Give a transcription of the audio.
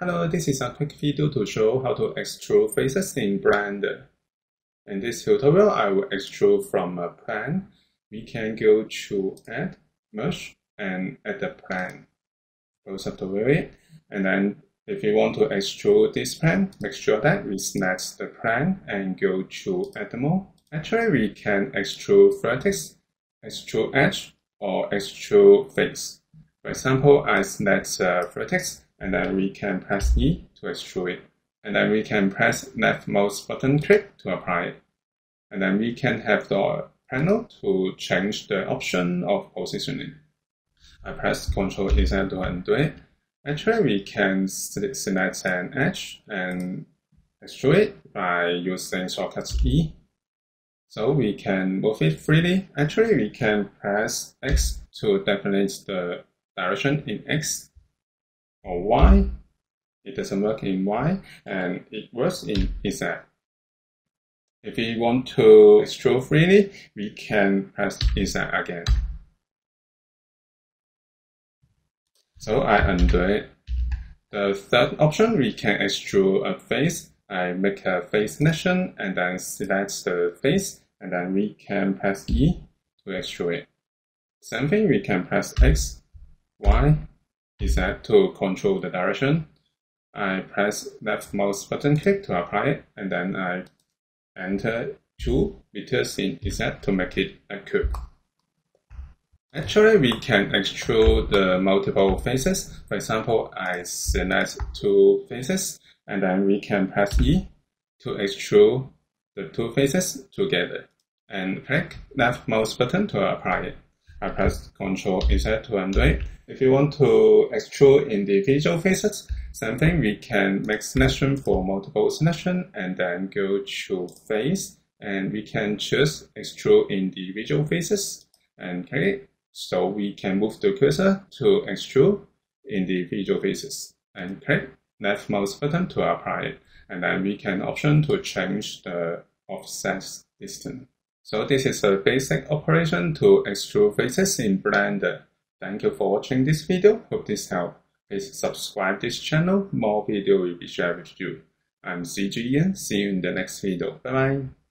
Hello, this is a quick video to show how to extrude faces in Blender. In this tutorial, I will extrude from a plane. We can go to Add, Mesh, and add a plane. Close up the view, and then if you want to extrude this plane, make sure that we select the plane and go to Edit Mode. Actually, we can extrude vertex, extrude edge, or extrude face. For example, I select uh, vertex and then we can press E to extrude it. And then we can press left mouse button click to apply it. And then we can have the panel to change the option of positioning. I press Ctrl Z to undo it. Actually, we can select an edge and extrude it by using shortcut E. So we can move it freely. Actually, we can press X to definite the direction in X or Y. It doesn't work in Y and it works in Z. If we want to extrude freely, we can press Z again. So I undo it. The third option, we can extrude a face. I make a face selection and then select the face and then we can press E to extrude it. Same thing, we can press X, Y, is that to control the direction. I press left mouse button click to apply it, and then I enter 2 meters in Z to make it a cube. Actually, we can extrude the multiple faces. For example, I select two faces, and then we can press E to extrude the two faces together, and click left mouse button to apply it. I press Ctrl Z to undo it. If you want to extrude individual faces, same thing, we can make selection for multiple selection and then go to face and we can choose extrude individual faces and click So we can move the cursor to extrude individual faces and click left mouse button to apply it. And then we can option to change the offset distance. So this is a basic operation to extrude faces in Blender. Thank you for watching this video. Hope this helped. Please subscribe this channel. More video will be shared with you. I'm CG Ian. See you in the next video. Bye bye.